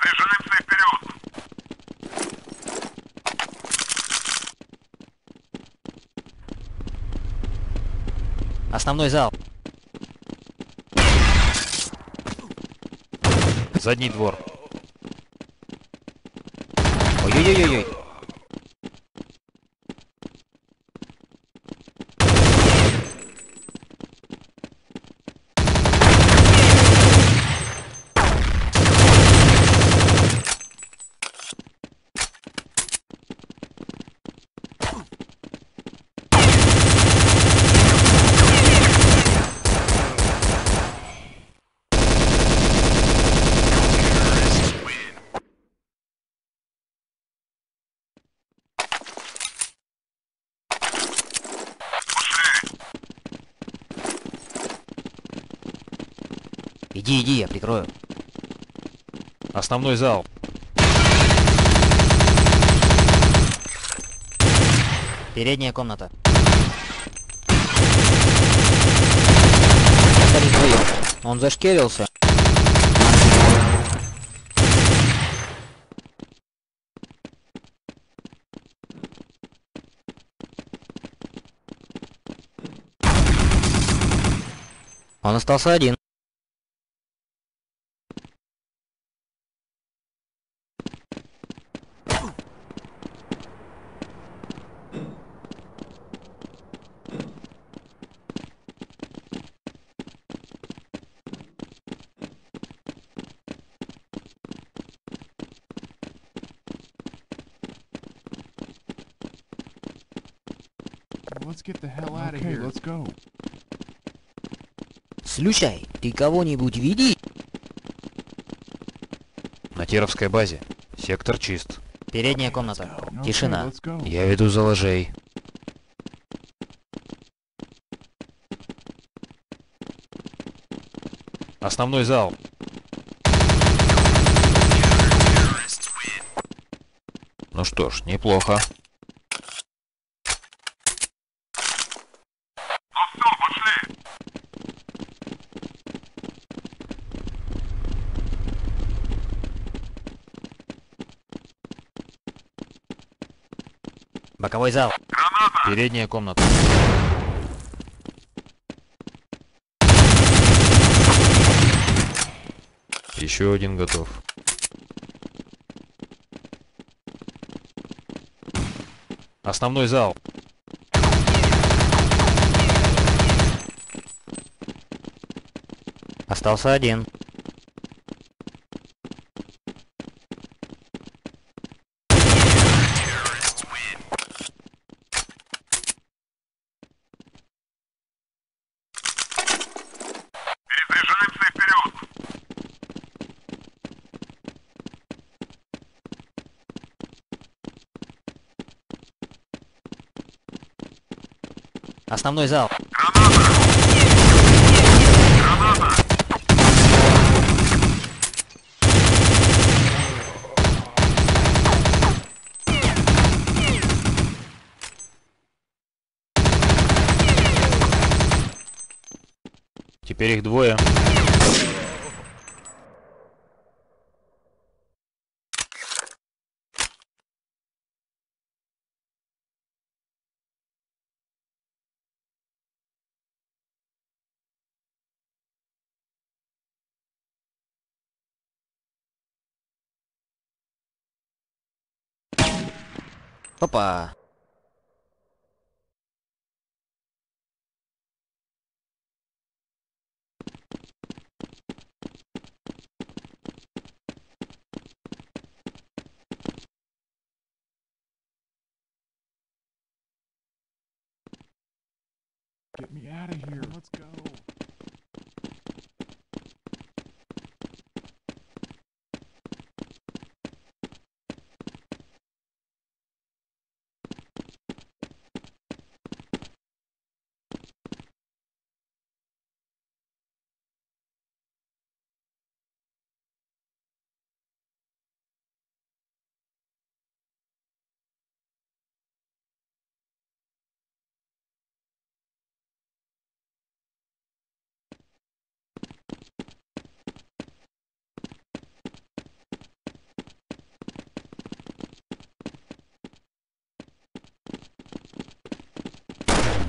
Снижаемся вперед. Основной зал. Задний двор. Ой-ой-ой-ой. Иди, иди, я прикрою. Основной зал. Передняя комната. Он зашкерился. Он остался один. Let's get the hell out of here. Let's go. Слушай, ты кого-нибудь видишь? На Теровской базе. Сектор чист. Передняя комната. Тишина. Я веду за ложей. Основной зал. Ну что ж, неплохо. Боковой зал. Граната. Передняя комната. Еще один готов. Основной зал. Остался один. Перезаряжаемся вперед. Основной зал. Теперь их двое. Papa. Get me out of here. Let's go.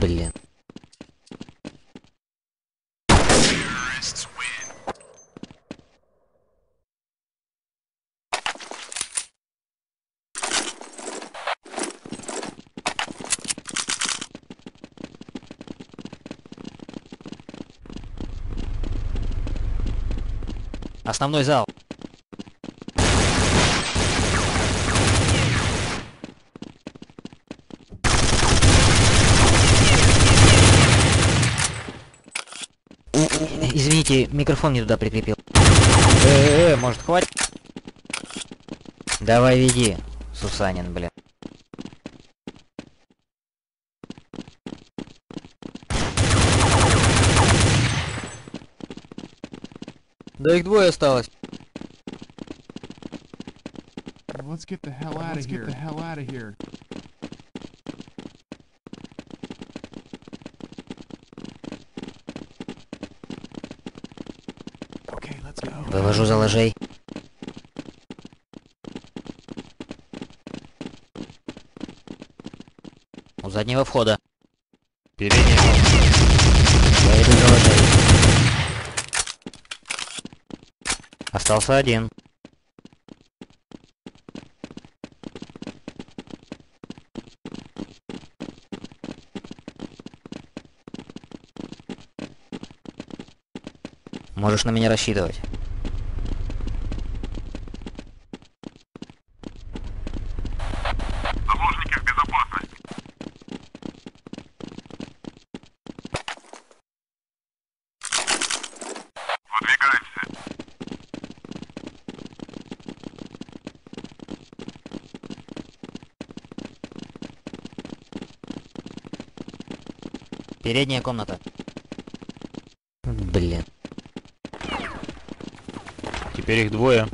Блин. Основной зал. Извините, микрофон не туда прикрепил. Э, -э, -э может хватит? Давай веди, Сусанин, блин. Да их двое осталось. Let's get the hell out of here. Let's get the hell out of here. Okay, let's go. Вывожу за ложей. У заднего входа. Передний. Я иду за ложей. Остался один. Можешь на меня рассчитывать. Передняя комната. Блин. Теперь их двое.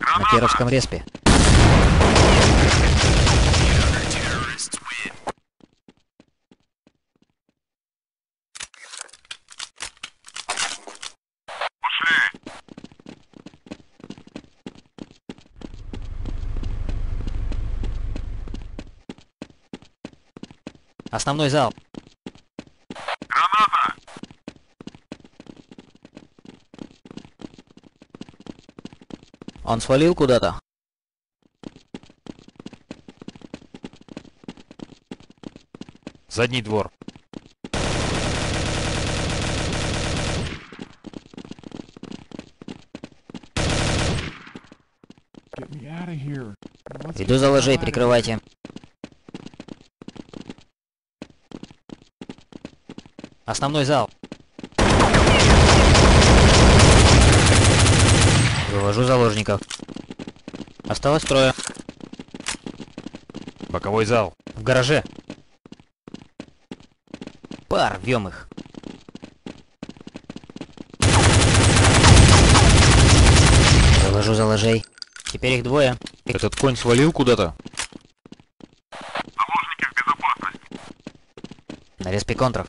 На Кировском респе. Основной зал. Он свалил куда-то. Задний двор. Иду за ложей, прикрывайте. Основной зал. Вывожу заложников. Осталось трое. Боковой зал. В гараже. Пар, рвем их. Вывожу заложей. Теперь их двое. Этот конь свалил куда-то? Заложники в безопасности. На респе контров.